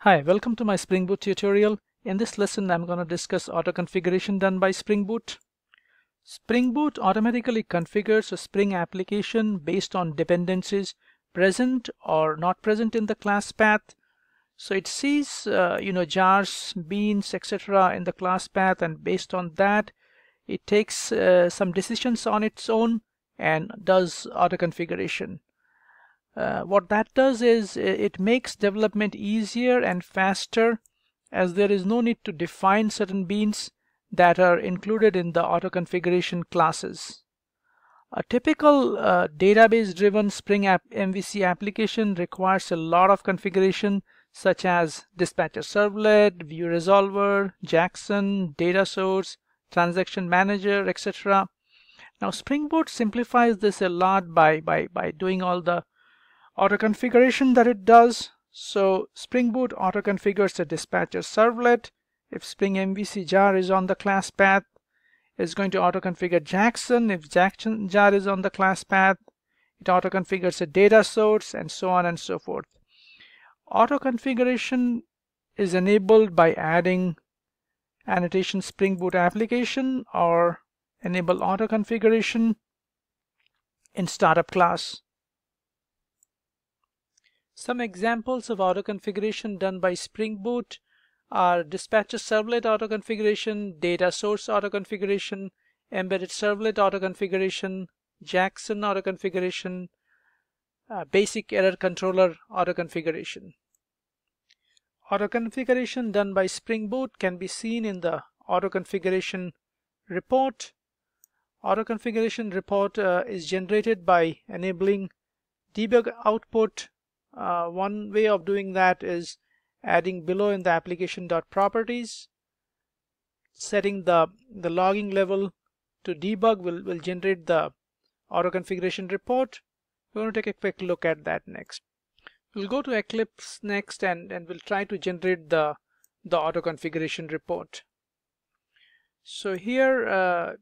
Hi, welcome to my Spring Boot tutorial. In this lesson, I'm going to discuss auto configuration done by Spring Boot. Spring Boot automatically configures a Spring application based on dependencies present or not present in the class path. So it sees, uh, you know, jars, beans, etc. in the class path, and based on that, it takes uh, some decisions on its own and does auto configuration. Uh, what that does is it makes development easier and faster as there is no need to define certain beans that are included in the auto configuration classes. A typical uh, database driven Spring app MVC application requires a lot of configuration such as dispatcher servlet, view resolver, Jackson, data source, transaction manager, etc. Now Spring Boot simplifies this a lot by, by, by doing all the auto configuration that it does. So Spring Boot auto configures the dispatcher servlet. If Spring MVC jar is on the class path, it's going to auto configure Jackson. If Jackson jar is on the class path, it auto configures a data source and so on and so forth. Auto configuration is enabled by adding annotation Spring Boot application or enable auto configuration in startup class. Some examples of auto configuration done by Spring Boot are dispatcher servlet auto configuration, data source auto configuration, embedded servlet auto configuration, Jackson auto configuration, uh, basic error controller auto configuration. Auto configuration done by Spring Boot can be seen in the auto configuration report. Auto configuration report uh, is generated by enabling debug output uh, one way of doing that is adding below in the application.properties setting the the logging level to debug will, will generate the auto configuration report. We're going to take a quick look at that next. We'll go to Eclipse next and and we'll try to generate the the auto configuration report. So here uh,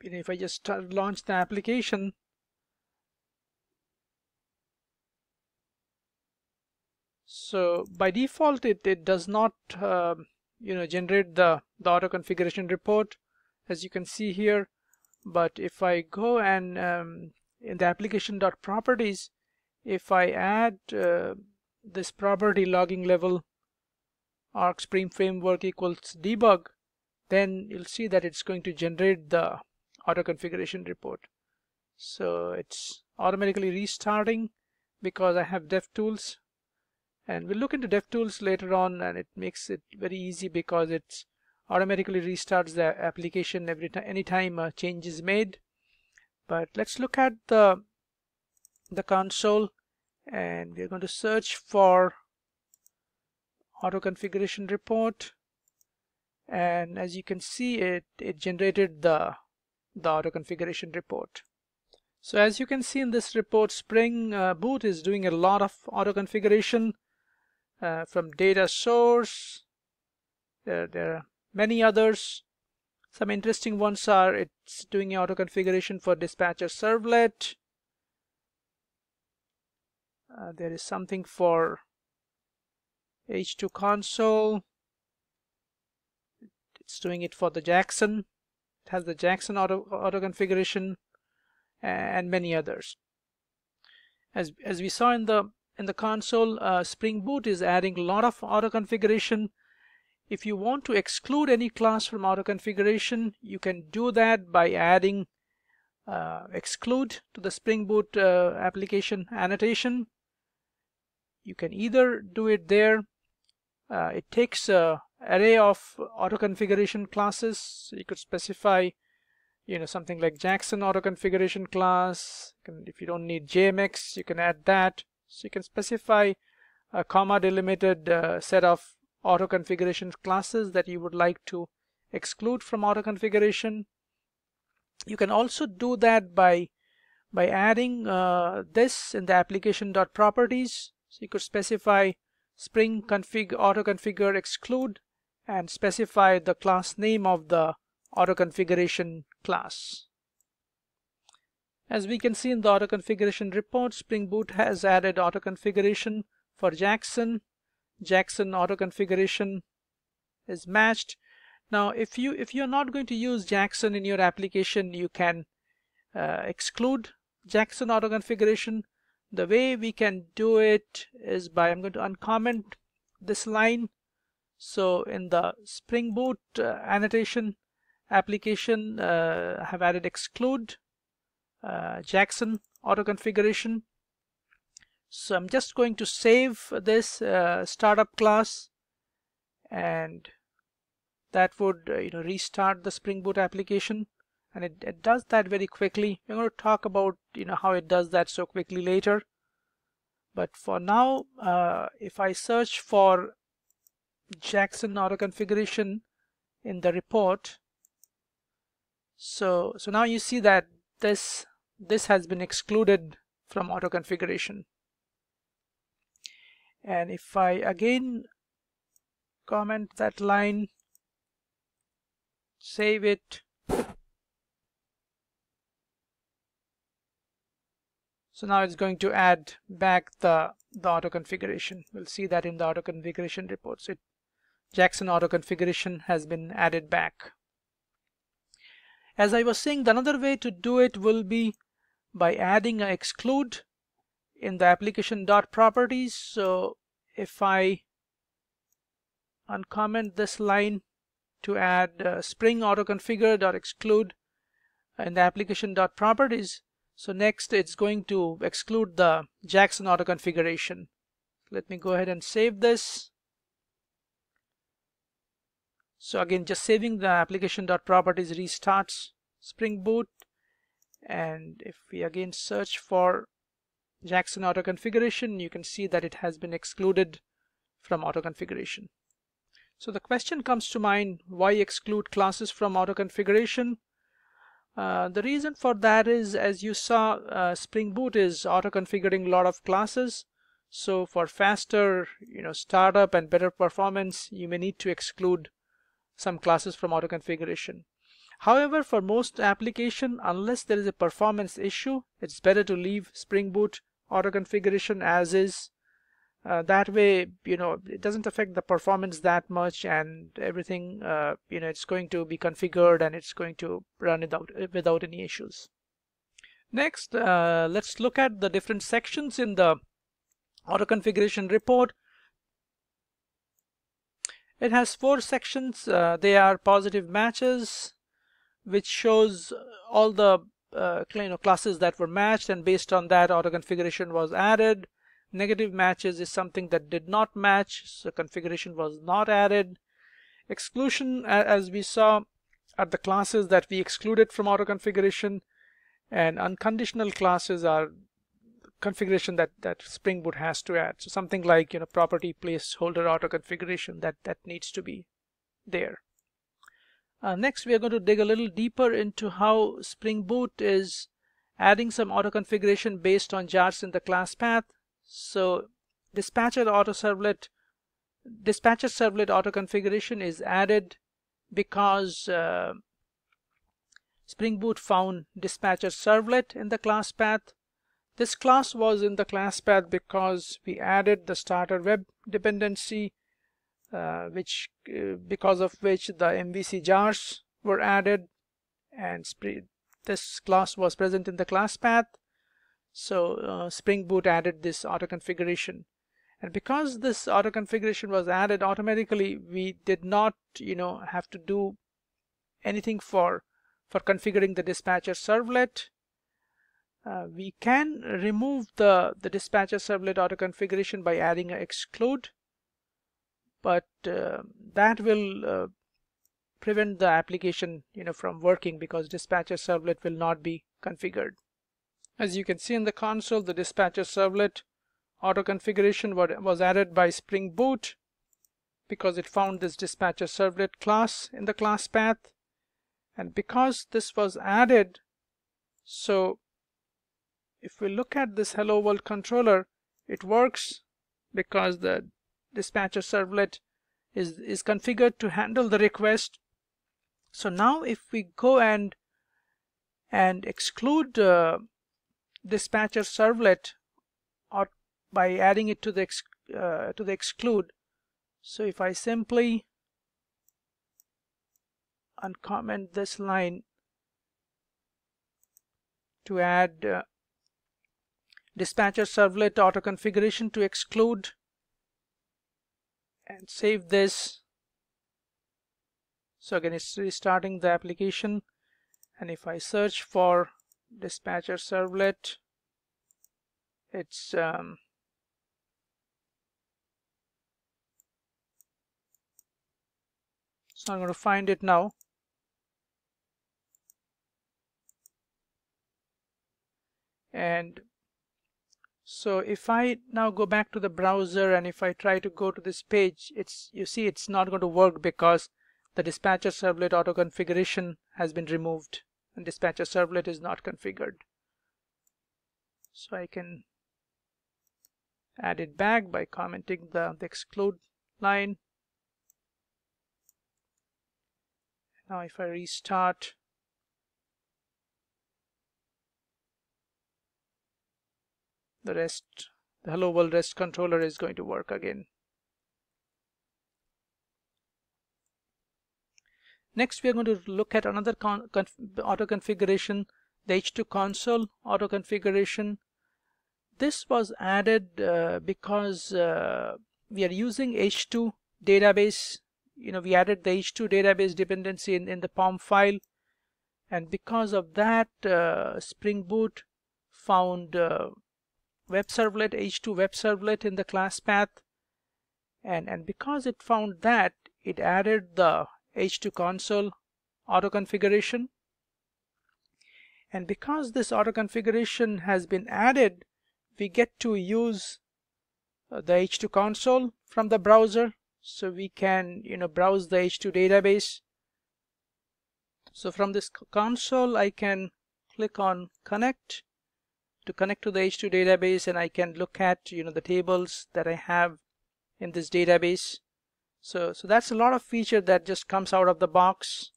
if I just launch the application So by default, it, it does not uh, you know generate the, the auto configuration report as you can see here. But if I go and um, in the application.properties, if I add uh, this property logging level org Spring framework equals debug, then you'll see that it's going to generate the auto configuration report. So it's automatically restarting because I have DevTools and we'll look into DevTools later on and it makes it very easy because it automatically restarts the application every time anytime a change is made. But let's look at the the console and we're going to search for auto configuration report. And as you can see it it generated the the auto configuration report. So as you can see in this report spring uh, boot is doing a lot of auto configuration uh, from data source. There, there are many others. Some interesting ones are it's doing auto configuration for dispatcher servlet. Uh, there is something for H2 console. It's doing it for the Jackson. It has the Jackson auto, auto configuration and many others. As, as we saw in the in the console, uh, Spring Boot is adding a lot of auto configuration. If you want to exclude any class from auto configuration, you can do that by adding uh, exclude to the Spring Boot uh, application annotation. You can either do it there. Uh, it takes a array of auto configuration classes. You could specify you know something like Jackson auto configuration class. If you don't need JMX, you can add that. So you can specify a comma delimited uh, set of auto configuration classes that you would like to exclude from auto configuration. You can also do that by by adding uh, this in the application.properties. So you could specify spring config auto configure exclude and specify the class name of the auto configuration class. As we can see in the auto configuration report, Spring Boot has added auto configuration for Jackson, Jackson auto configuration is matched. Now if you if you're not going to use Jackson in your application you can uh, exclude Jackson auto configuration. The way we can do it is by I'm going to uncomment this line. So in the Spring Boot uh, annotation application uh, have added exclude uh, Jackson auto configuration. So I'm just going to save this uh, startup class and that would uh, you know restart the Spring Boot application and it, it does that very quickly. We're going to talk about you know how it does that so quickly later. But for now, uh, if I search for Jackson auto configuration in the report, so so now you see that this this has been excluded from auto configuration. And if I again comment that line, save it, So now it's going to add back the, the auto configuration. We'll see that in the auto configuration reports. It, Jackson auto configuration has been added back. As I was saying, another way to do it will be by adding an exclude in the application dot properties. So if I uncomment this line to add uh, spring auto configure dot exclude in the application dot properties, so next it's going to exclude the Jackson auto configuration. Let me go ahead and save this. So again, just saving the application dot properties restarts Spring Boot. And if we again search for Jackson auto configuration, you can see that it has been excluded from auto configuration. So the question comes to mind, why exclude classes from auto configuration? Uh, the reason for that is as you saw uh, Spring Boot is auto configuring a lot of classes so for faster you know startup and better performance you may need to exclude some classes from auto configuration however for most application unless there is a performance issue it's better to leave Spring Boot auto configuration as is. Uh, that way you know it doesn't affect the performance that much and everything uh, you know it's going to be configured and it's going to run without without any issues. Next uh, let's look at the different sections in the auto configuration report. It has four sections. Uh, they are positive matches which shows all the uh, you know, classes that were matched and based on that auto configuration was added Negative matches is something that did not match, so configuration was not added. Exclusion, as we saw, are the classes that we excluded from auto configuration, and unconditional classes are configuration that that Spring Boot has to add. So something like you know property placeholder auto configuration that that needs to be there. Uh, next, we are going to dig a little deeper into how Spring Boot is adding some auto configuration based on jars in the class path. So dispatcher auto servlet dispatcher servlet auto configuration is added because uh, Spring Boot found dispatcher servlet in the class path. This class was in the class path because we added the starter web dependency uh, which uh, because of which the MVC jars were added and this class was present in the class path so uh, Spring Boot added this auto configuration. And because this auto configuration was added automatically, we did not, you know, have to do anything for for configuring the dispatcher servlet. Uh, we can remove the the dispatcher servlet auto configuration by adding an exclude, but uh, that will uh, prevent the application, you know, from working because dispatcher servlet will not be configured. As you can see in the console, the dispatcher servlet auto configuration was added by Spring Boot because it found this dispatcher servlet class in the class path. And because this was added, so if we look at this hello world controller, it works because the dispatcher servlet is, is configured to handle the request. So now if we go and and exclude uh, dispatcher servlet or by adding it to the uh, to the exclude so if I simply uncomment this line to add uh, dispatcher servlet auto configuration to exclude and save this. So again it's restarting the application. And if I search for dispatcher servlet it's um, so I'm going to find it now. And so if I now go back to the browser and if I try to go to this page it's you see it's not going to work because the dispatcher servlet auto configuration has been removed and dispatcher servlet is not configured. So I can add it back by commenting the, the exclude line. Now if I restart the rest the hello world rest controller is going to work again. Next we are going to look at another auto configuration the h2 console auto configuration. This was added uh, because uh, we are using h2 database. You know we added the h2 database dependency in, in the pom file. And because of that uh, spring boot found uh, web servlet h2 web servlet in the class path. And and because it found that it added the h2 console auto configuration. And because this auto configuration has been added we get to use uh, the h2 console from the browser. So we can you know browse the h2 database. So from this console I can click on connect to connect to the H2 database and I can look at you know the tables that I have in this database. So so that's a lot of feature that just comes out of the box.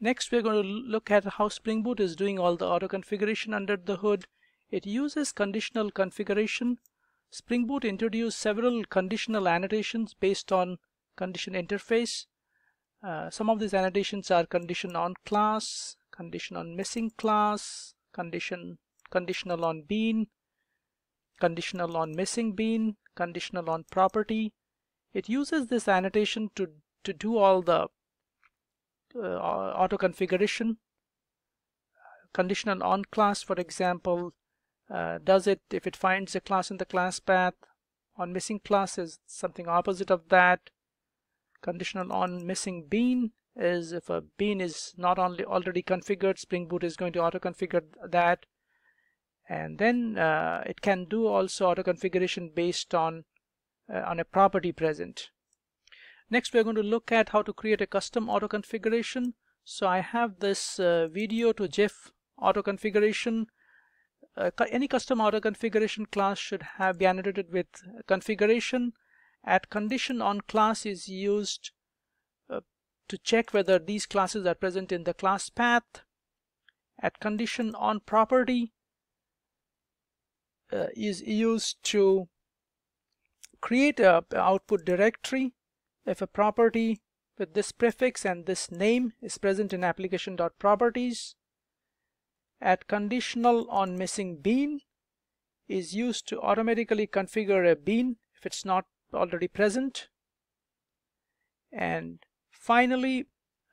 Next we're going to look at how Spring Boot is doing all the auto configuration under the hood. It uses conditional configuration. Spring Boot introduced several conditional annotations based on condition interface. Uh, some of these annotations are condition on class condition on missing class condition conditional on bean conditional on missing bean conditional on property. It uses this annotation to to do all the uh, auto configuration conditional on class for example uh, does it if it finds a class in the class path on missing class is something opposite of that. Conditional on missing bean is if a bean is not only already configured Spring Boot is going to auto configure that. And then uh, it can do also auto configuration based on uh, on a property present. Next we're going to look at how to create a custom auto configuration so I have this uh, video to GIF auto configuration uh, any custom auto configuration class should have be annotated with configuration. At condition on class is used to check whether these classes are present in the class path at condition on property uh, is used to create a output directory if a property with this prefix and this name is present in application.properties at conditional on missing bean is used to automatically configure a bean if it's not already present. And Finally,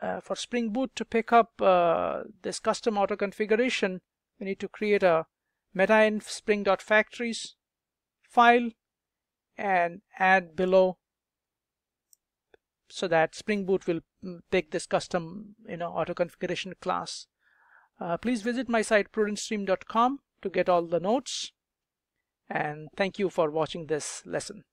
uh, for Spring Boot to pick up uh, this custom auto configuration, we need to create a META-INF spring.factories file and add below so that Spring Boot will mm, pick this custom you know auto configuration class. Uh, please visit my site prudentstream.com to get all the notes and thank you for watching this lesson.